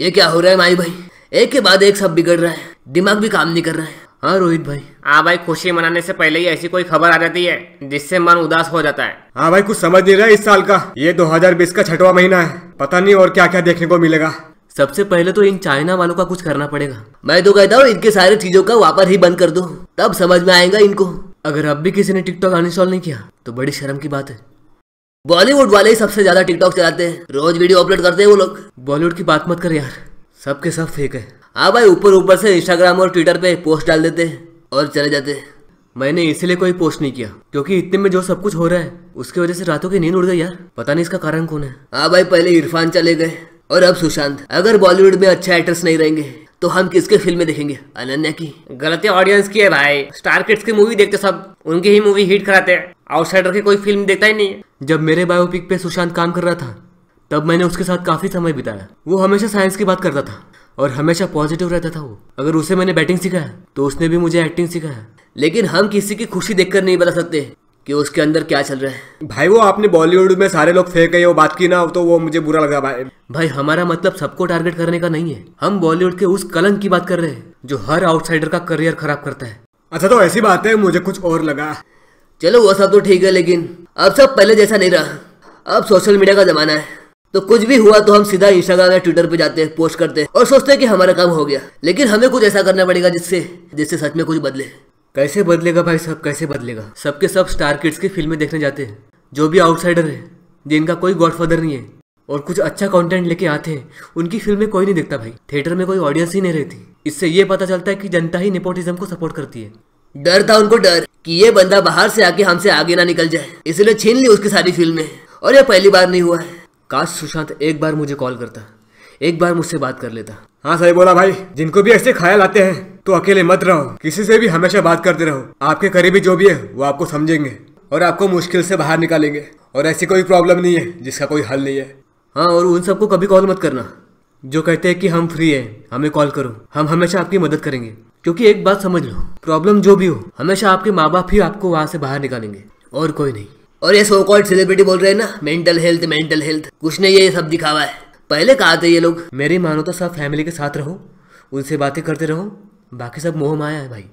ये क्या हो रहा है माई भाई? एक के बाद एक सब बिगड़ रहा है। दिमाग भी काम नहीं कर रहा है। हाँ रोहित भाई। हाँ भाई खुशी मनाने से पहले ही ऐसी कोई खबर आ जाती है जिससे मन उदास हो जाता है। हाँ भाई कुछ समझ नहीं रहा इस साल का। ये 2020 का छठवा महीना है। पता नहीं और क्या क्या देखने को मिलेगा। सबसे पहले तो इन चाइना वालों का कुछ करना पड़ेगा। मैं तो कहता हूँ इनके सारे चीज़ों का वापस ही बंद कर दो। तब समझ में आएगा इनको। अगर अब भी किसी ने टिकटॉक अनइंस्टॉल नहीं किया तो बड़ी शर्म की बात है। बॉलीवुड वाले ही सबसे ज़्यादा टिकटॉक चलाते हैं। रोज वीडियो अपलोड करते हैं वो लोग। बॉलीवुड की बात मत कर यार। सबके सब फेक है। हाँ भाई ऊपर ऊपर से इंस्टाग्राम और ट्विटर पे पोस्ट डाल देते हैं और चले जाते हैं। मैंने इसलिए कोई पोस्ट नहीं किया क्योंकि इतने में जो सब कुछ हो रहा है उसकी वजह से रातों की नींद उड़ गई यार। पता नहीं इसका कारण कौन है। हाँ भाई पहले इरफान चले गए और अब सुशांत। अगर बॉलीवुड में अच्छे एक्टर्स नहीं रहेंगे तो हम किसके फ़िल्में देखेंगे? अनन्या की। गलती ऑडियंस की है भाई। स्टार किड्स की मूवी देखते सब उनकी ही मूवी हिट कराते हैं। आउटसाइडर की कोई फ़िल्म देखता ही नहीं। है जब मेरे बायोपिक पे सुशांत काम कर रहा था तब मैंने उसके साथ काफ़ी समय बिताया। वो हमेशा साइंस की बात करता था और हमेशा पॉजिटिव रहता था वो। अगर उसे मैंने बैटिंग सिखाया तो उसने भी मुझे एक्टिंग सिखाया। लेकिन हम किसी की खुशी देखकर नहीं बता सकते कि उसके अंदर क्या चल रहा है। भाई वो आपने बॉलीवुड में सारे लोग फेंक गए वो बात की ना तो वो मुझे बुरा लगा भाई। भाई हमारा मतलब सबको टारगेट करने का नहीं है। हम बॉलीवुड के उस कलंक की बात कर रहे हैं जो हर आउटसाइडर का करियर खराब करता है। अच्छा तो ऐसी बात है मुझे कुछ और लगा। चलो वो सब तो ठीक है लेकिन अब सब पहले जैसा नहीं रहा। अब सोशल मीडिया का जमाना है। तो कुछ भी हुआ तो हम सीधा इंस्टाग्राम या ट्विटर पे जाते हैं पोस्ट करते हैं और सोचते हैं कि हमारा काम हो गया। लेकिन हमें कुछ ऐसा करना पड़ेगा जिससे जिससे सच में कुछ बदले। कैसे बदलेगा भाई सब? कैसे बदलेगा? सबके सब स्टार किड्स की फ़िल्में देखने जाते हैं। जो भी आउटसाइडर है, जिनका कोई गॉडफादर नहीं है और कुछ अच्छा कंटेंट लेके आते हैं, उनकी फ़िल्में कोई नहीं देखता भाई। थिएटर में कोई ऑडियंस ही नहीं रहती। इससे ये पता चलता है कि जनता ही नेपोटिज्म को सपोर्ट करती है। डर था उनको डर कि ये बंदा बाहर से आके हमसे आगे ना निकल जाए इसलिए छीन ली उसकी सारी फ़िल्में और ये पहली बार नहीं हुआ है। काश सुशांत एक बार मुझे कॉल करता एक बार मुझसे बात कर लेता। हाँ सही बोला भाई। जिनको भी ऐसे ख्याल आते हैं तो अकेले मत रहो। किसी से भी हमेशा बात करते रहो। आपके करीबी जो भी है वो आपको समझेंगे और आपको मुश्किल से बाहर निकालेंगे। और ऐसी कोई प्रॉब्लम नहीं है जिसका कोई हल नहीं है। हाँ और उन सबको कभी कॉल मत करना। जो कहते हैं कि हम फ्री हैं हमें कॉल करो। हम हमेशा आपकी मदद करेंगे। क्योंकि एक बात समझ लो प्रॉब्लम जो भी हो हमेशा आपके माँ बाप ही आपको वहाँ से बाहर निकालेंगे और कोई नहीं। और ये सो कॉल्ड सेलिब्रिटी बोल रहे हैं ना मेंटल हेल्थ मेंटल हेल्थ कुछ नहीं ये सब दिखावा है। पहले कहा थे ये लोग? मेरी मानो तो सब फैमिली के साथ रहो उनसे बातें करते रहो बाकी सब मोह माया है भाई।